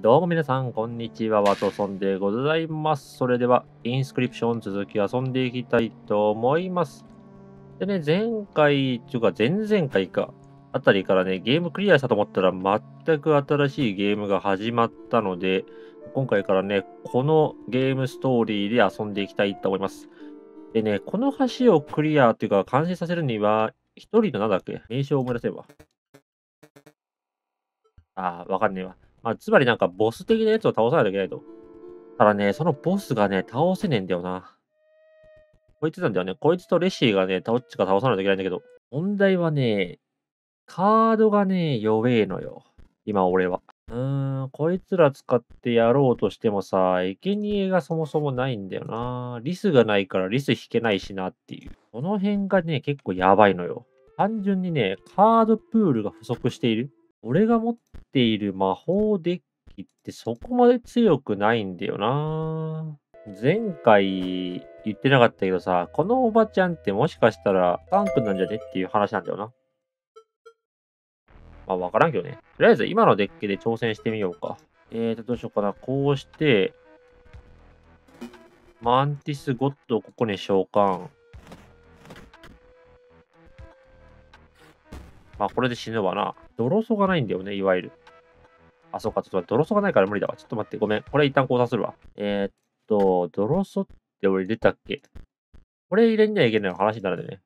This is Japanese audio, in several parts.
どうも皆さん、こんにちは。ワトソンでございます。それでは、インスクリプション続き遊んでいきたいと思います。でね、前回、っていうか前々回か、あたりからね、ゲームクリアしたと思ったら、全く新しいゲームが始まったので、今回からね、このゲームストーリーで遊んでいきたいと思います。でね、この橋をクリアっていうか、完成させるには、一人のなんだっけ？名称を思い出せば。ああ、わかんねえわ。まあ、つまりなんかボス的なやつを倒さないといけないと。ただね、そのボスがね、倒せねえんだよな。こいつなんだよね。こいつとレシーがね、どっちか倒さないといけないんだけど。問題はね、カードがね、弱えのよ。今俺は。うーん、こいつら使ってやろうとしてもさ、生贄がそもそもないんだよな。リスがないからリス引けないしなっていう。この辺がね、結構やばいのよ。単純にね、カードプールが不足している。俺が持っている魔法デッキってそこまで強くないんだよな。前回言ってなかったけどさ、このおばちゃんってもしかしたらタンクなんじゃねっていう話なんだよな。まあわからんけどね。とりあえず今のデッキで挑戦してみようか。えーと、どうしようかな。こうして、マンティスゴッドをここに召喚。まあこれで死ぬわな。ドロソがないんだよね、いわゆる。あ、そうか、ちょっと待って、ドロソがないから無理だわ。ちょっと待って、ごめん。これ一旦考察するわ。えー、っと、ドロソって俺出たっけ？これ入れんにはいけない話になるんだよね。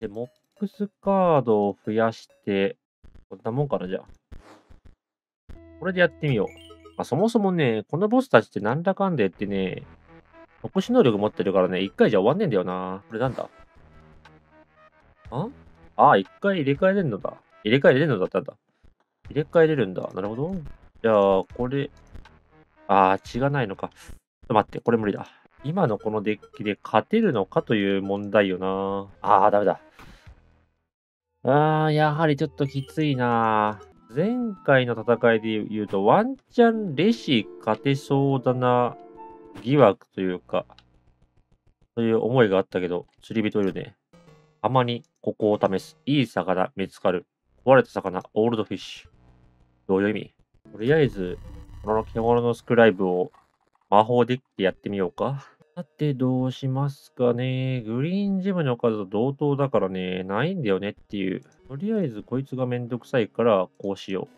で、モックスカードを増やして、こんなもんかな、じゃあ。これでやってみよう。まあ、そもそもね、このボスたちってなんだかんで言ってね、特殊能力持ってるからね、一回じゃ終わんねえんだよな。これなんだ？あ？ああ、一回入れ替えれるのだ。入れ替えれるのだったんだ。入れ替えれるんだ。なるほど。じゃあ、これ、ああ、血がないのか。ちょっと待って、これ無理だ。今のこのデッキで勝てるのかという問題よな。ああ、ダメだ。ああ、やはりちょっときついな。前回の戦いで言うと、ワンチャンレシ勝てそうだな疑惑というか、そういう思いがあったけど、釣り人いるね。たまにここを試す。いい魚見つかる。壊れた魚、オールドフィッシュ。どういう意味？とりあえず、この獣のスクライブを魔法デッキでやってみようか。さて、どうしますかね？グリーンジムの数と同等だからね、ないんだよねっていう。とりあえず、こいつがめんどくさいから、こうしよ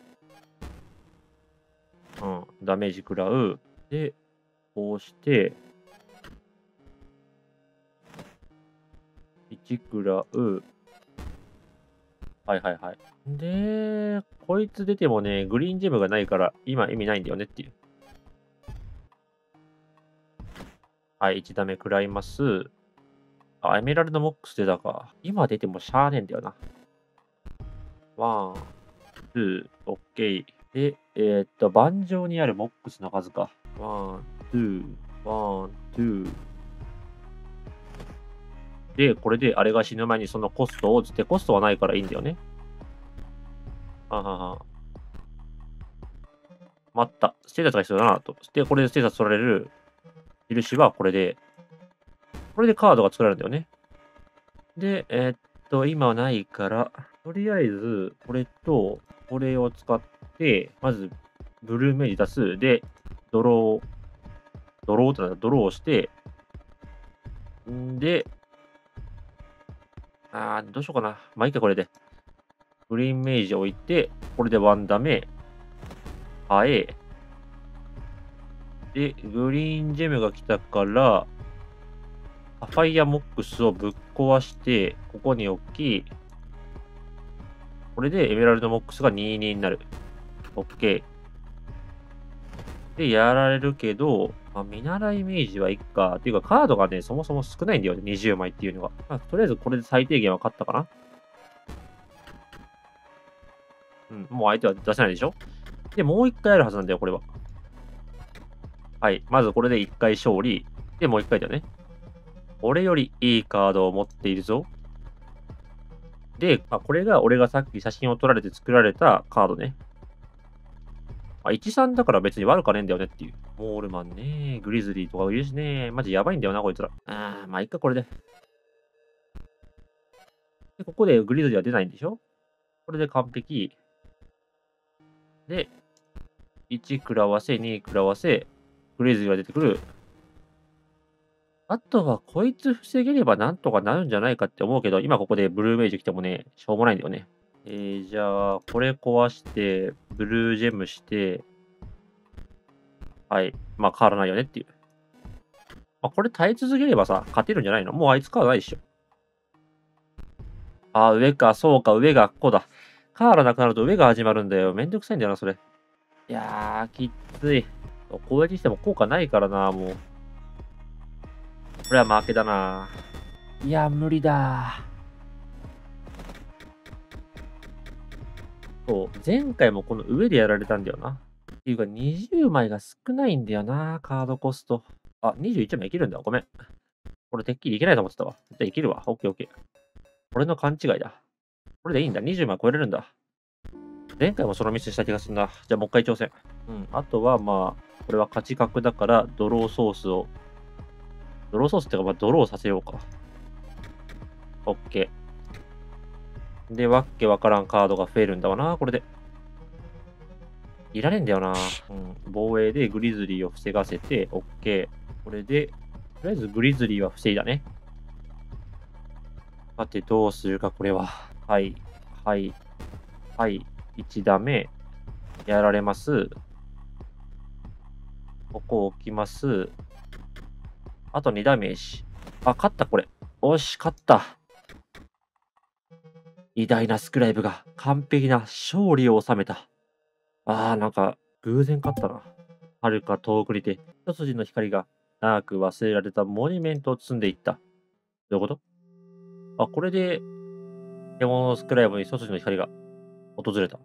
う。うん、ダメージ食らう。で、こうして、1食らう。はいはいはい。で、こいつ出てもね、グリーンジェムがないから、今意味ないんだよねっていう。はい、1ダメ食らいます。あ、エメラルドモックス出たか。今出てもしゃーねえんだよな。ワン、Two、オッケー。で、えー、っと、盤上にあるモックスの数か。 one、two、one、two。で、これであれが死ぬ前にそのコストをつって、コストはないからいいんだよね。ははは。待った。ステータスが必要だなと。で、これでステータス取られる印はこれで、これでカードが作られるんだよね。で、えー、っと、今はないから、とりあえず、これと、これを使って、まず、ブルーメージ出す。で、ドロー、ドローってなんだ、ドローして、んで、あー、どうしようかな。まあいいか、これで。グリーンメージ置いて、これでワンダメ、ハエ、で、グリーンジェムが来たから、ファイヤーモックスをぶっ壊して、ここに置き、これでエメラルドモックスが22になる。OK。で、やられるけど、まあ、見習いイメージはいっか。っていうか、カードがね、そもそも少ないんだよね。20枚っていうのが。まあ、とりあえずこれで最低限は勝ったかな。うん、もう相手は出せないでしょ？で、もう一回あるはずなんだよ、これは。はい。まずこれで一回勝利。で、もう一回だよね。俺よりいいカードを持っているぞ。で、あ、これが俺がさっき写真を撮られて作られたカードね。あ、13だから別に悪かねえんだよねっていう。モールマンね、グリズリーとかいるしね。マジやばいんだよな、こいつら。あー、まあいいか、これで。で、ここでグリズリーは出ないんでしょ？これで完璧。で、1食らわせ、2食らわせ、グレイズが出てくる。あとは、こいつ防げればなんとかなるんじゃないかって思うけど、今ここでブルーメイジ来てもね、しょうもないんだよね。えー、じゃあ、これ壊して、ブルージェムして、はい。まあ、変わらないよねっていう。まあ、これ耐え続ければさ、勝てるんじゃないの？もうあいつ変わらないでしょ。あ、上か、そうか、上がここだ。カーラなくなると上が始まるんだよ。めんどくさいんだよな、それ。いやー、きつい。攻撃しても効果ないからな、もう。これは負けだな。いや、無理だ。そう、前回もこの上でやられたんだよな。っていうか、20枚が少ないんだよな、カードコスト。あ、21枚いけるんだ。ごめん。これてっきりいけないと思ってたわ。じゃあいけるわ。オッケーオッケー。俺の勘違いだ。これでいいんだ。20枚超えれるんだ。前回もそのミスした気がするな。じゃあもう一回挑戦。うん。あとはまあ、これは勝ち角だから、ドローソースを。ドローソースってか、まあ、ドローさせようか。オッケー。で、わっけわからんカードが増えるんだわな、これで。いらねえんだよな。うん。防衛でグリズリーを防がせて、オッケー。これで、とりあえずグリズリーは防いだね。さて、どうするか、これは。はい、はい、はい。1ダメ。やられます。ここ置きます。あと2ダメージ。あ、勝った、これ。おし、勝った。偉大なスクライブが完璧な勝利を収めた。ああ、なんか、偶然勝ったな。遥か遠くにて、一筋の光が長く忘れられたモニュメントを積んでいった。どういうこと？あ、これで、獣のスクライブに一筋の光が訪れた。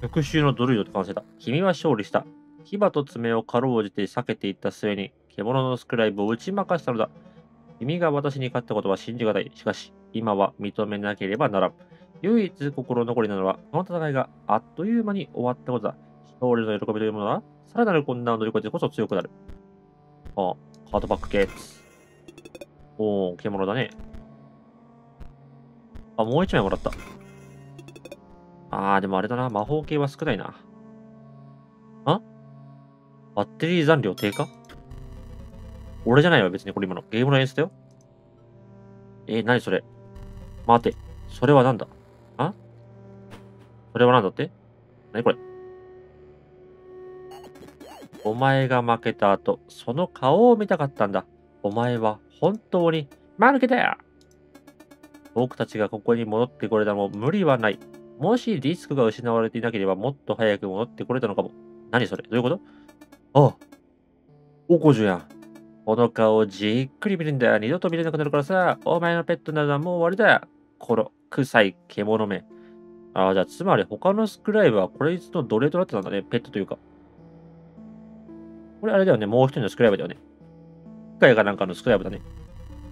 復讐のドルイドって完成だ。君は勝利した。牙と爪をかろうじて避けていった末に、獣のスクライブを打ち負かしたのだ。君が私に勝ったことは信じがたい。しかし、今は認めなければならん。唯一心残りなのは、この戦いがあっという間に終わったことだ。勝利の喜びというものは、さらなる困難を乗り越えてこそ強くなる。ああ、カードバック系。おー、獣だね。あ、もう一枚もらった。あー、でもあれだな。魔法系は少ないな。あ？バッテリー残量低下？俺じゃないわ、別にこれ今の。ゲームの演出だよ。えー、何それ？待て。それは何だ？あ？それは何だって？何これ？お前が負けた後、その顔を見たかったんだ。お前は本当に負けたよ僕たちがここに戻ってこれたのも無理はない。もしリスクが失われていなければもっと早く戻ってこれたのかも。何それ？どういうこと？ああ、おこじゅやん。この顔をじっくり見るんだよ。二度と見れなくなるからさ。お前のペットなどはもう終わりだよ。この臭い獣目。ああ、じゃあつまり他のスクライブはこれいつの奴隷となってたんだね。ペットというか。これあれだよね。もう一人のスクライブだよね。機械がなんかのスクライブだね。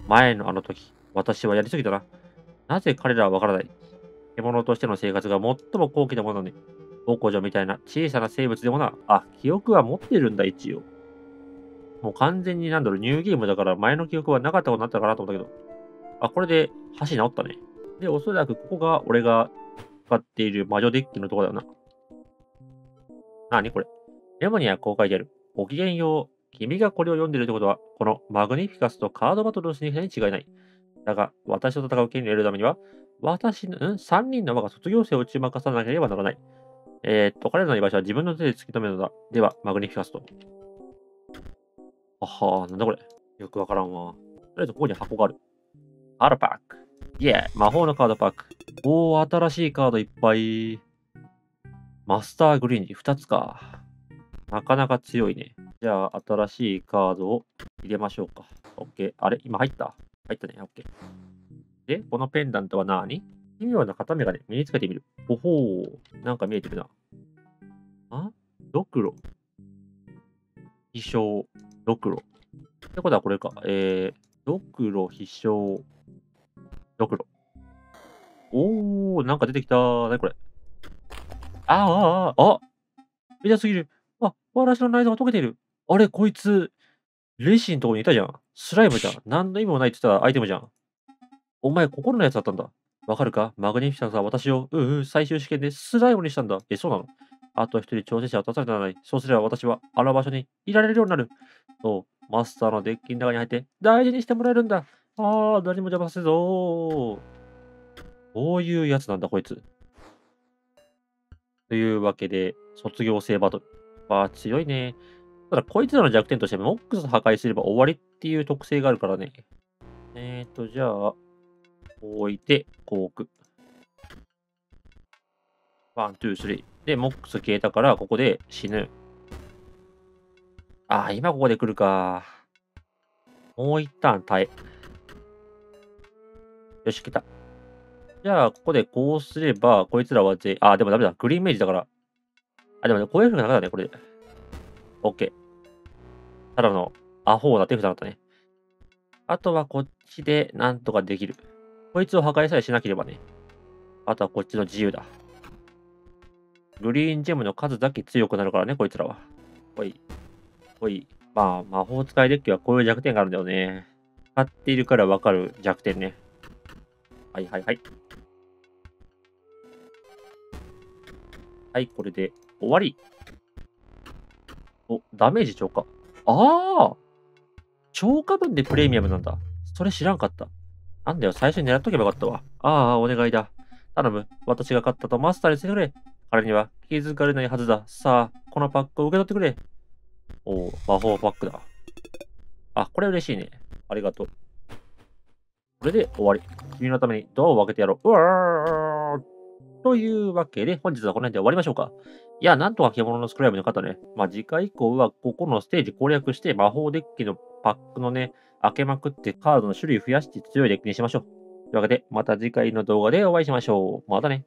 前のあの時、私はやりすぎたな。なぜ彼らはわからない。獣としての生活が最も高貴なものに、宝庫女みたいな小さな生物でもな。あ、記憶は持ってるんだ、一応。もう完全になんだろう、ニューゲームだから前の記憶はなかったことになったかなと思ったけど。あ、これで橋治ったね。で、おそらくここが俺が使っている魔女デッキのとこだよな。なにこれ。メモには公開である。ごきげんよう。君がこれを読んでるってことは、このマグニフィカスとカードバトルをしに来たに違いない。だが、私と戦う権利を得るためには、私の、ん ?3 人の我が卒業生を打ち負かさなければならない。えー、っと、彼らの居場所は自分の手で突き止めるのだ。では、マグニフィカスと。あはー、なんだこれ。よくわからんわ。とりあえずここに箱がある。アルパック。イェー魔法のカードパック。おー、新しいカードいっぱい。マスターグリーンに2つか。なかなか強いね。じゃあ、新しいカードを入れましょうか。オッケー。あれ？今入った？入ったね。オッケー。で、このペンダントは何奇妙な片目がね、身につけてみる。おほー。なんか見えてるな。あ？ドクロ。飛翔。ドクロ。ってことはこれか。えー、ドクロ、飛翔、ドクロ。おー、なんか出てきた。なにこれ？ああ、ああ、あ痛すぎる。あ、私の内臓が溶けてる。あれ、こいつ、レシンのとこにいたじゃん。スライムじゃん。何の意味もないって言ったらアイテムじゃん。お前、心のやつだったんだ。わかるか？マグニフィサンスは私を、うう、最終試験でスライムにしたんだ。え、そうなの？あと一人挑戦者を出されたらない。そうすれば私はあの場所にいられるようになる。そう、マスターのデッキの中に入って大事にしてもらえるんだ。ああ、何も邪魔させぞこういうやつなんだ、こいつ。というわけで、卒業生バトル。ああ、強いね。ただ、こいつらの弱点として、モックス破壊すれば終わりっていう特性があるからね。えっ、ー、と、じゃあ、こう置いて、こう置く。 One、two、three。で、モックス消えたから、ここで死ぬ。ああ、今ここで来るか。もう一旦耐え。よし、来た。じゃあ、ここでこうすれば、こいつらは全員、あ、でもダメだ。グリーンメイジだから。あ、でもね、こういう風なだね、これで。オッケー。ただのアホな手札だったね。あとはこっちでなんとかできる。こいつを破壊さえしなければね。あとはこっちの自由だ。グリーンジェムの数だけ強くなるからね、こいつらは。ほい。ほい。まあ、魔法使いデッキはこういう弱点があるんだよね。使っているからわかる弱点ね。はいはいはい。はい、これで終わり。お、ダメージ超過。ああ超過分でプレミアムなんだ。それ知らんかった。なんだよ、最初に狙っとけばよかったわ。ああ、お願いだ。頼む。私が勝ったとマスターにしてくれ。彼には気づかれないはずだ。さあ、このパックを受け取ってくれ。おお魔法パックだ。あ、これ嬉しいね。ありがとう。これで終わり。君のためにドアを開けてやろう。うわーというわけで、本日はこの辺で終わりましょうか。いや、なんとか獣のスクライブの方ね。まあ、次回以降はここのステージ攻略して魔法デッキのパックのね、開けまくってカードの種類増やして強いデッキにしましょう。というわけで、また次回の動画でお会いしましょう。またね。